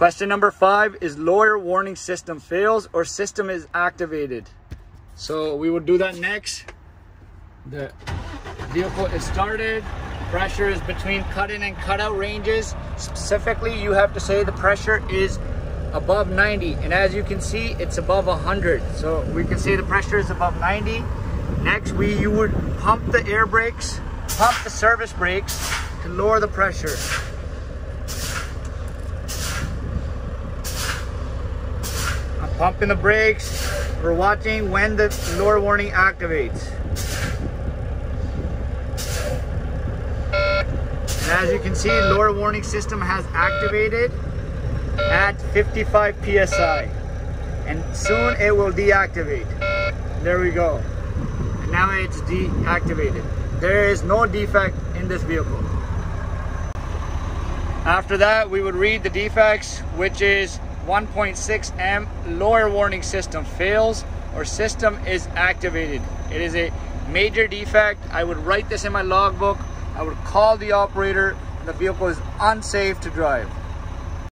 Question number five is low air warning system fails or system is activated. So we will do that next. The vehicle is started. Pressure is between cut in and cut out ranges. Specifically, you have to say the pressure is above 90. And as you can see, it's above 100. So we can say the pressure is above 90. Next, we you would pump the air brakes, pump the service brakes to lower the pressure. Pumping the brakes. We're watching when the low air warning activates. And as you can see, low air warning system has activated at 55 PSI. And soon it will deactivate. There we go. And now it's deactivated. There is no defect in this vehicle. After that, we would read the defects, which is 1.6 M low air warning system fails or system is activated. It is a major defect. I would write this in my logbook. I would call the operator. The vehicle is unsafe to drive.